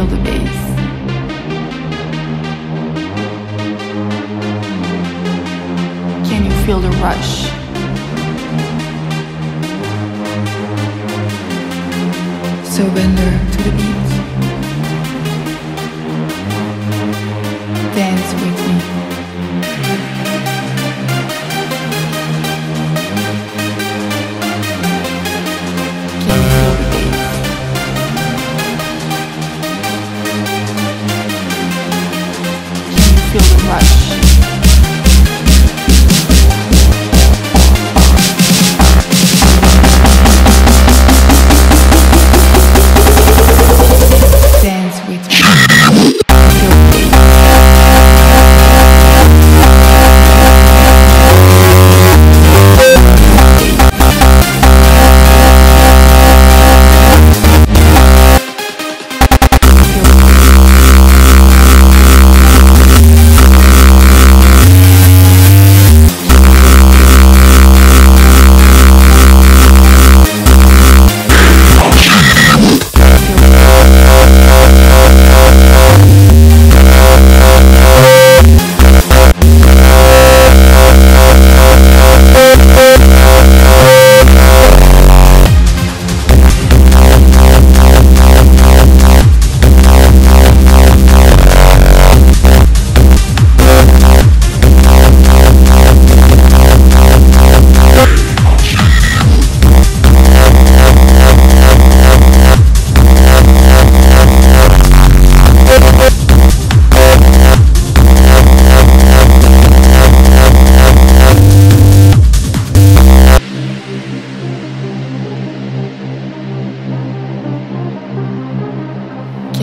feel the bass. Can you feel the rush? Surrender to the beat.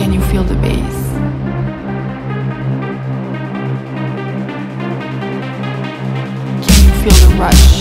and you feel the bass. Can you feel the rush?